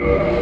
In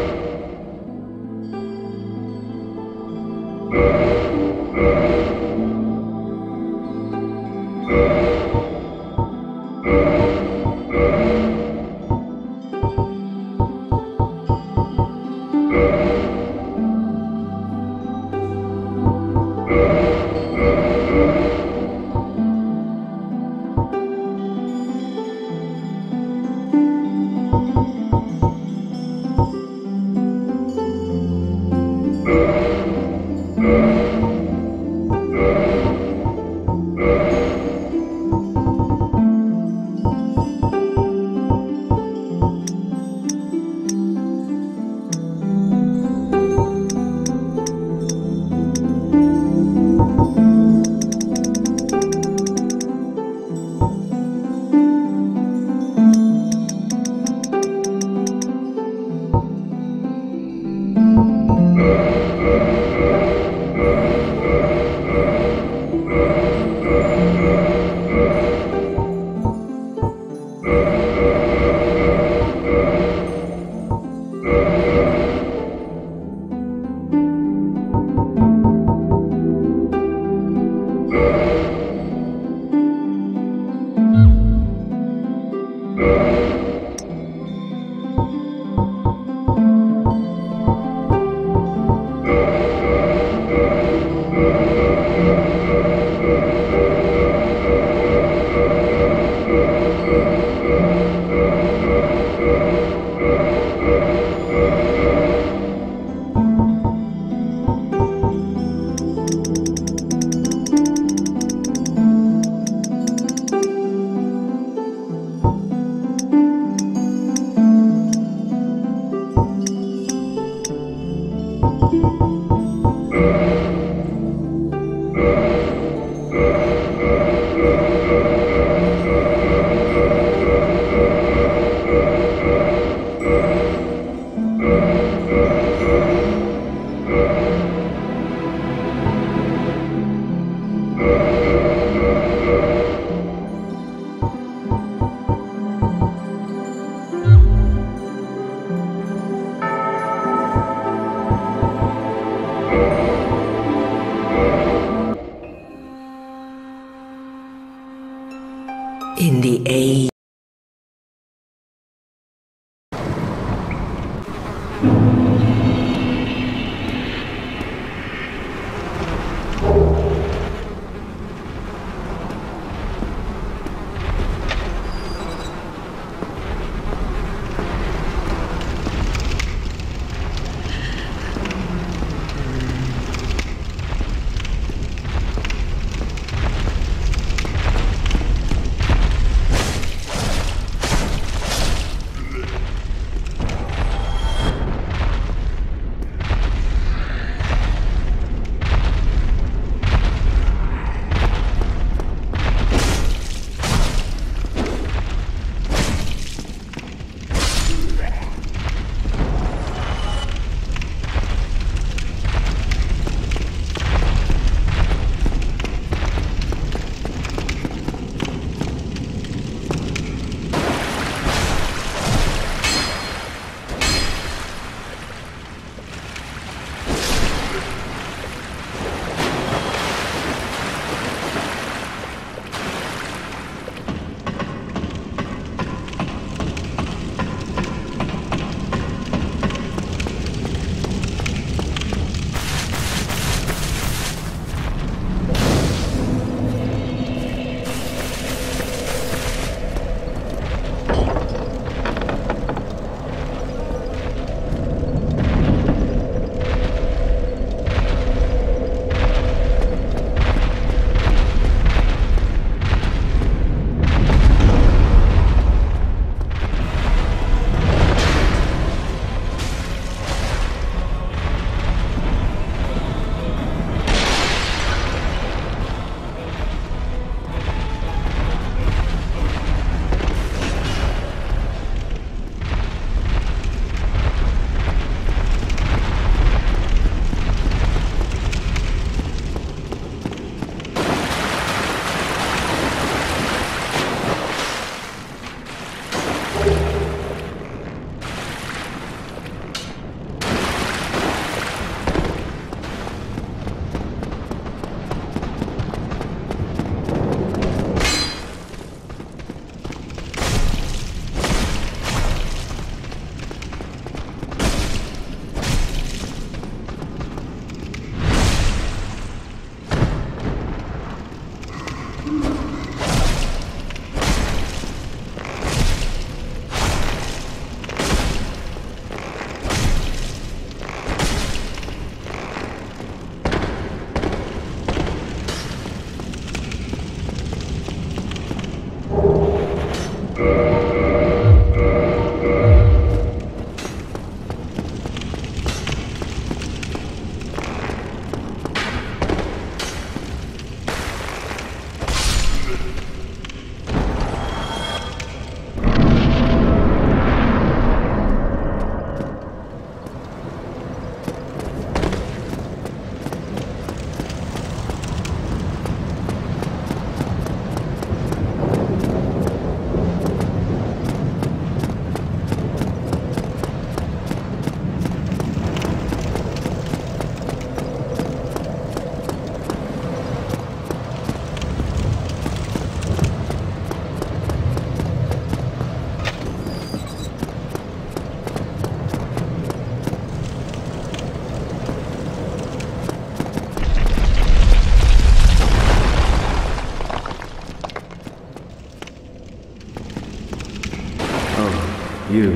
You.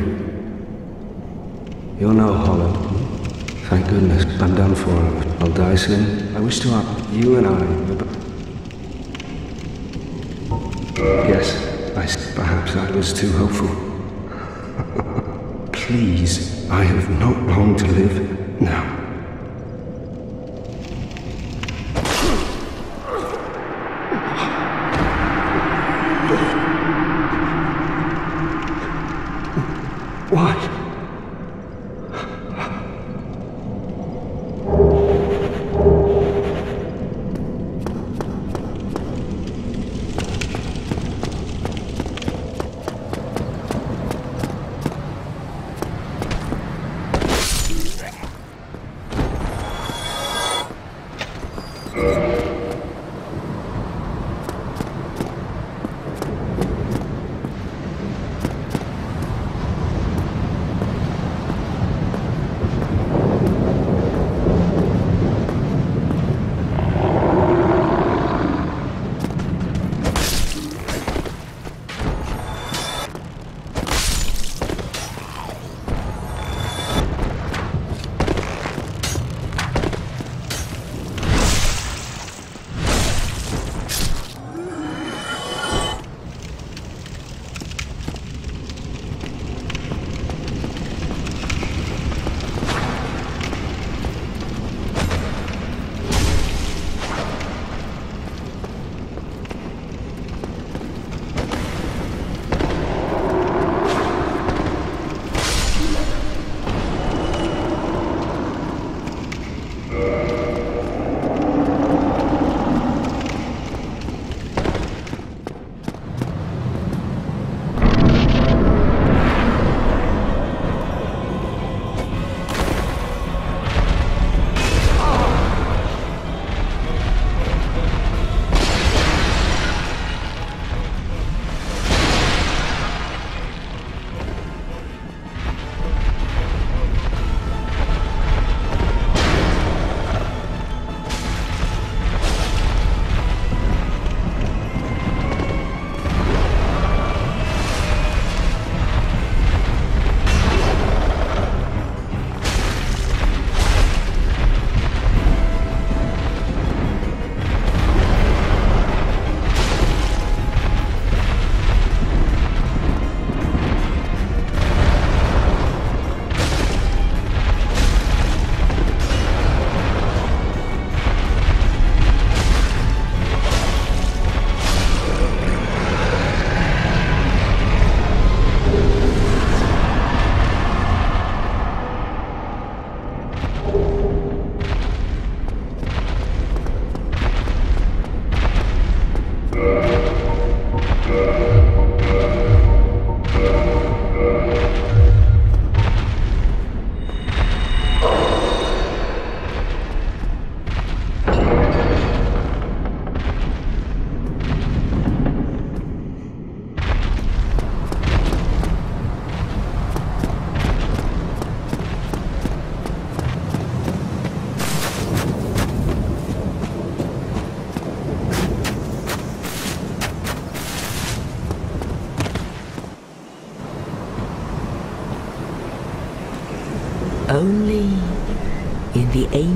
You're no hollow. Thank goodness. I'm done for. I'll die soon. I wish to ask you and I. Yes, I, perhaps I was too hopeful. Please, I have not long to live now.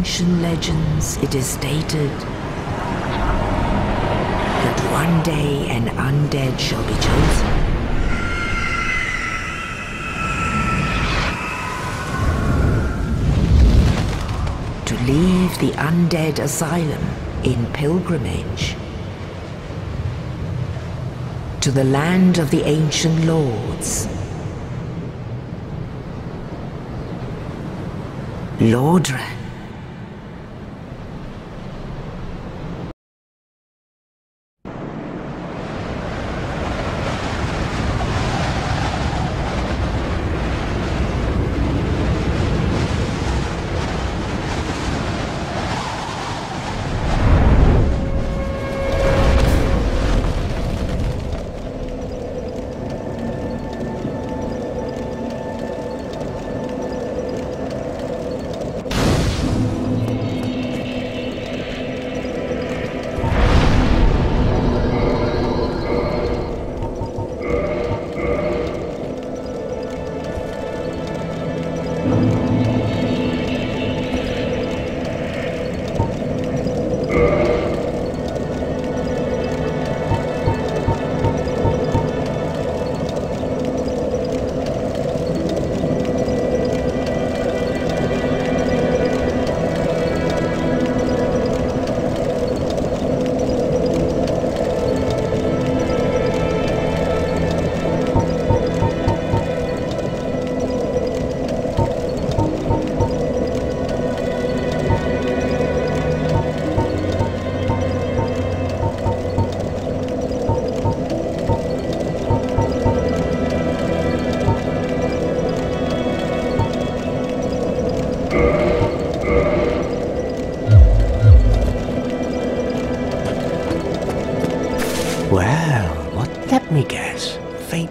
Ancient legends it is stated that one day an undead shall be chosen. To leave the undead asylum in pilgrimage to the land of the ancient lords. Lordran.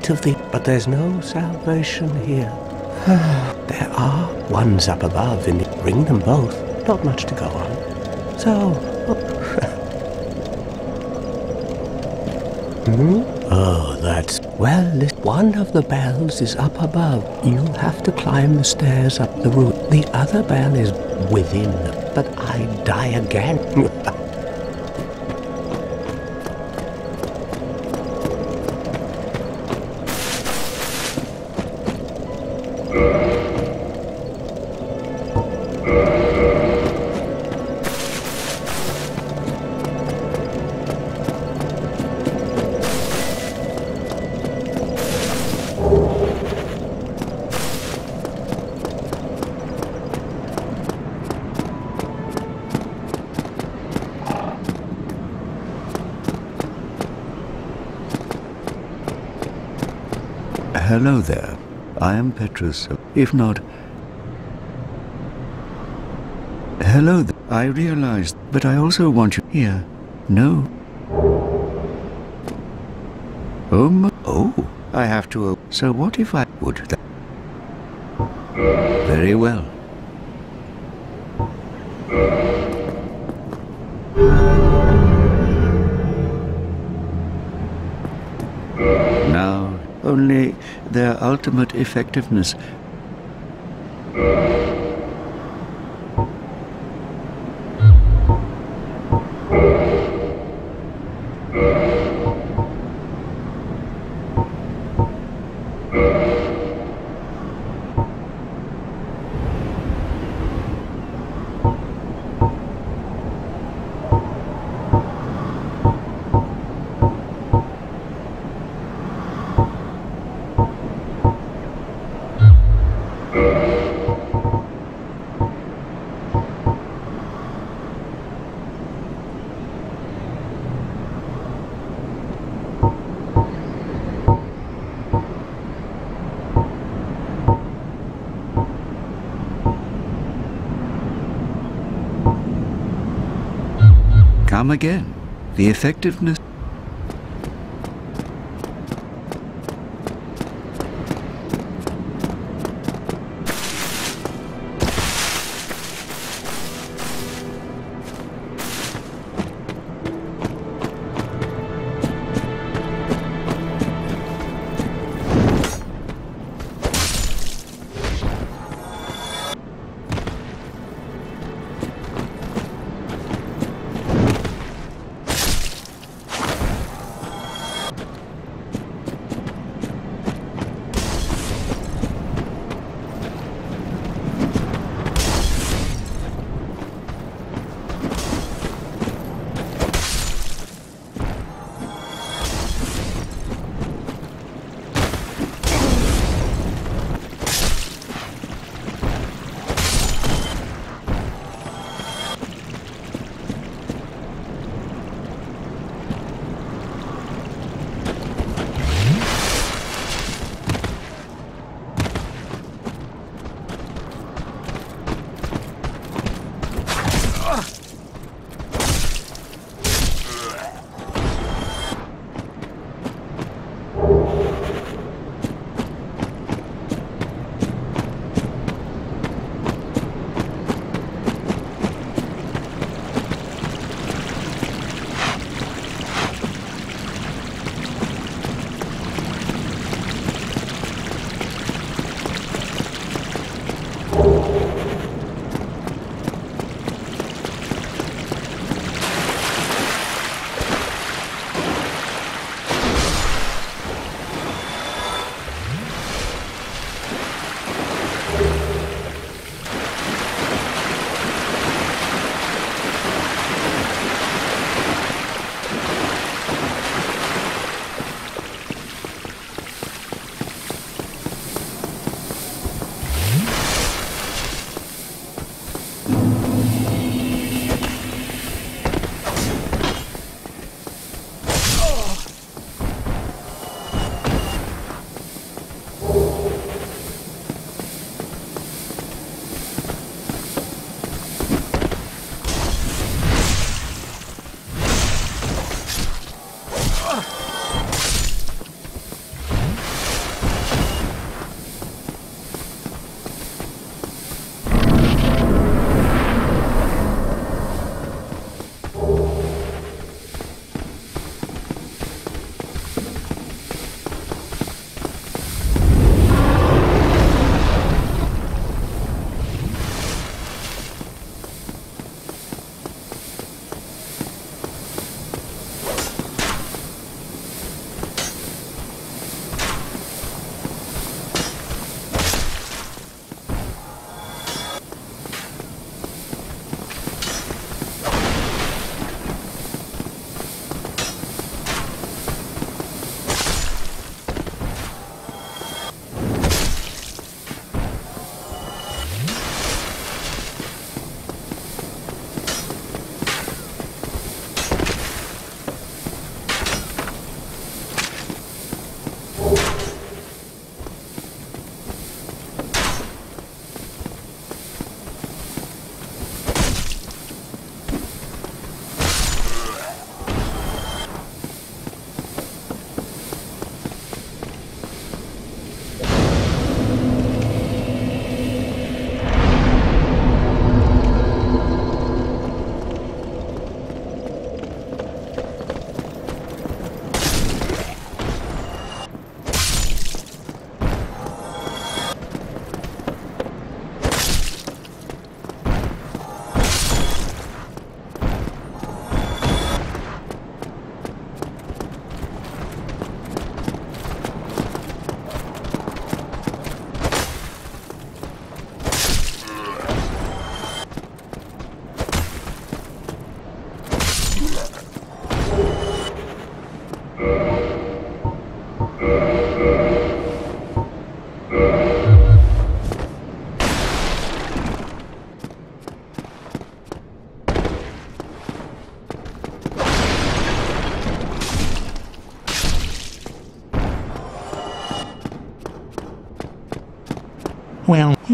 Fate of the. But there's no salvation here. there are ones up above, and bring them both. Not much to go on. So. hmm? Oh, that's. Well, one of the bells is up above. You'll have to climb the stairs up the roof. The other bell is within, but I die again. Hello there. I am Petrus. If not. Hello th- I realized, but I also want you here. No. Oh, my- oh, I have to. Uh, so what if I would? Very well. Ultimate effectiveness. Again. The effectiveness.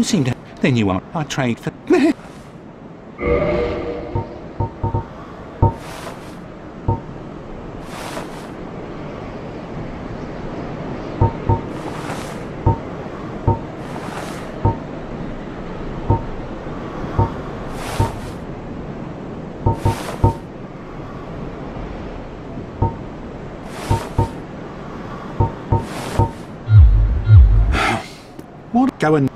You seem to. Then you are. I trade for. Go and.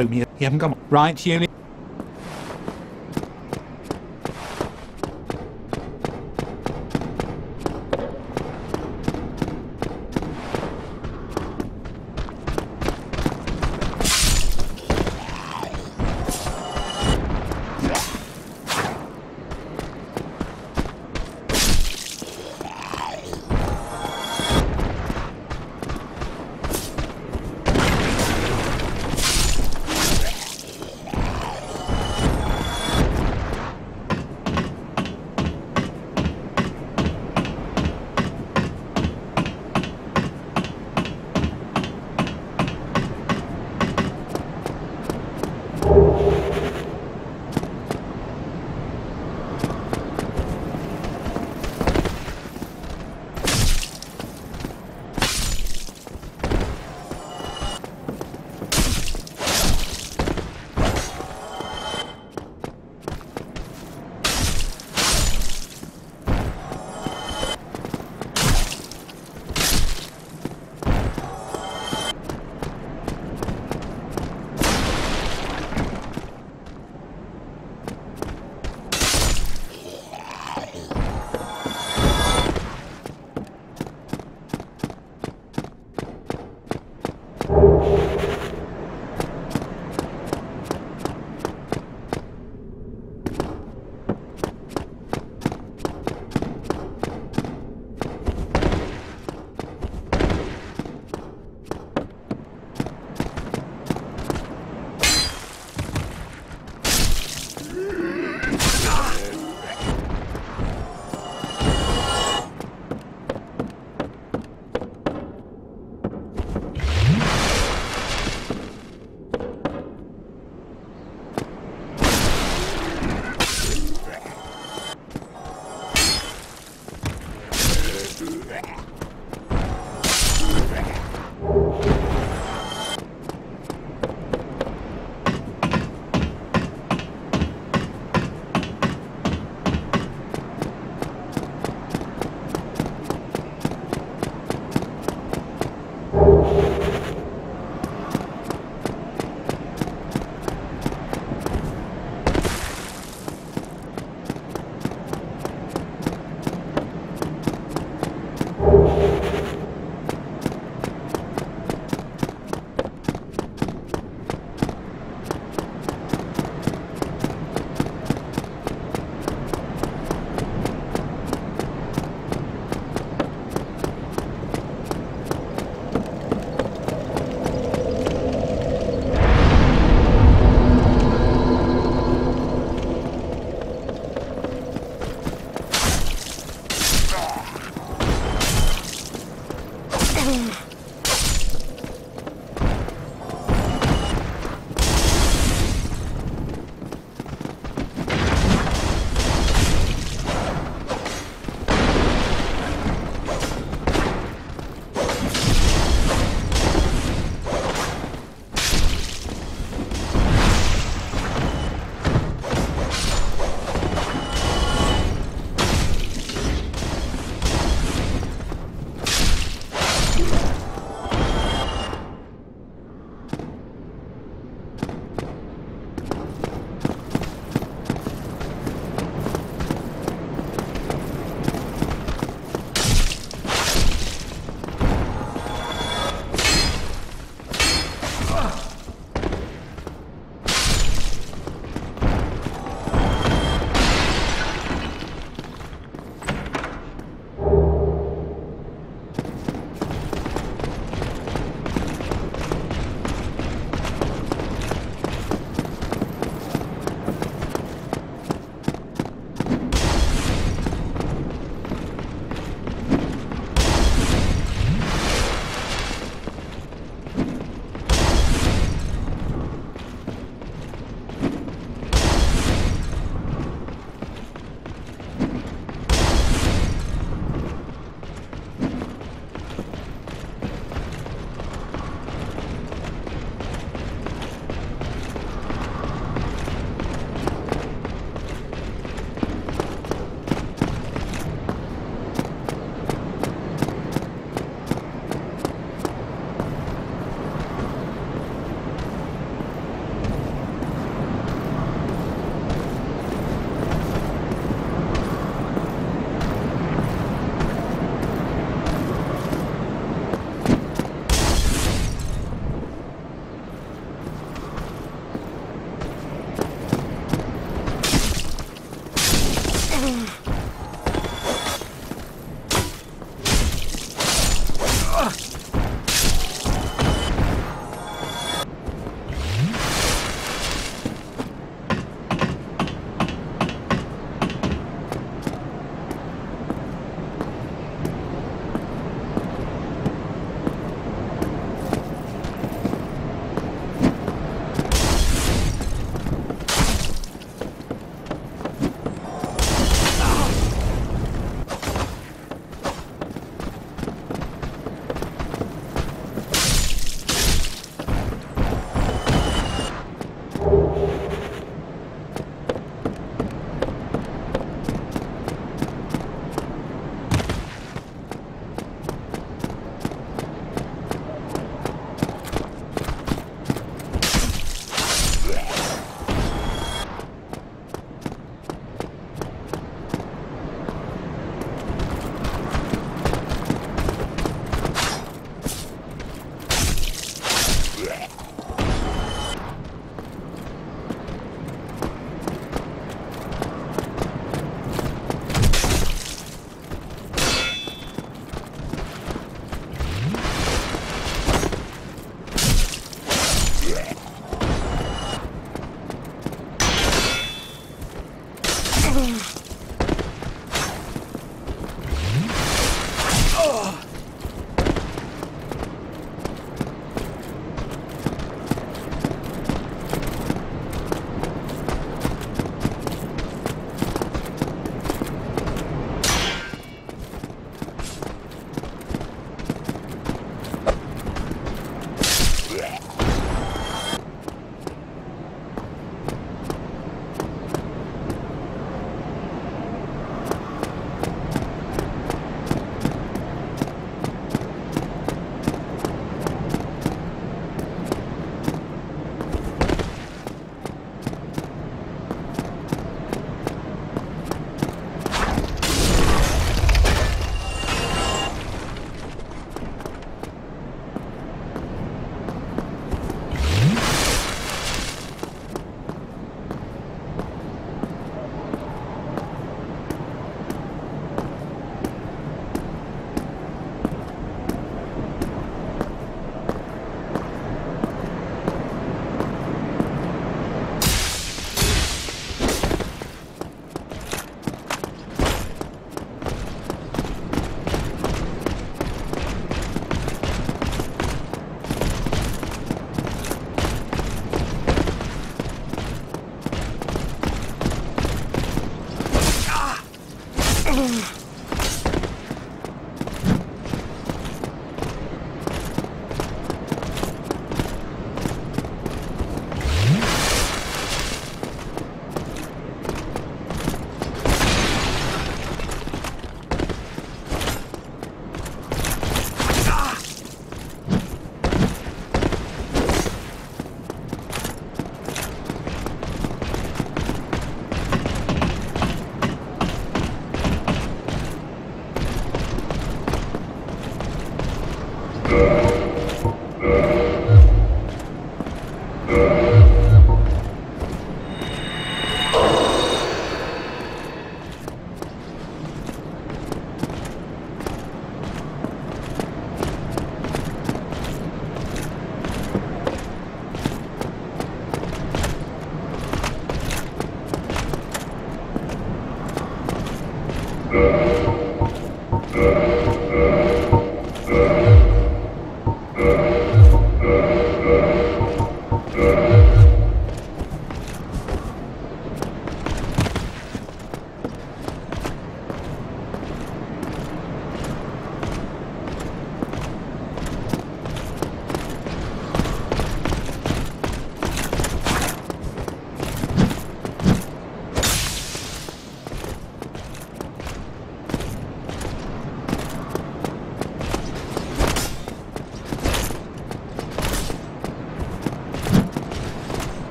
You haven't got. Right, Uni.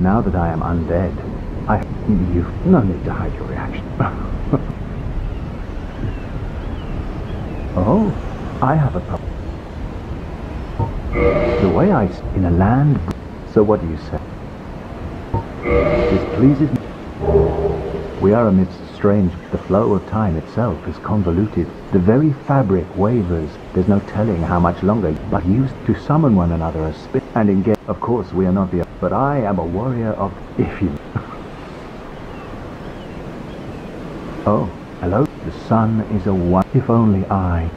Now that I am undead, I... You... No need to hide your reaction. oh, I have a problem. The way I... In a land... So what do you say? This pleases me. We are amidst strange... The flow of time itself is convoluted. The very fabric wavers. There's no telling how much longer, but used to summon one another as spit and engage. Of course, we are not the... But I am a warrior of... If you... Oh, hello? The sun is a one... If only I...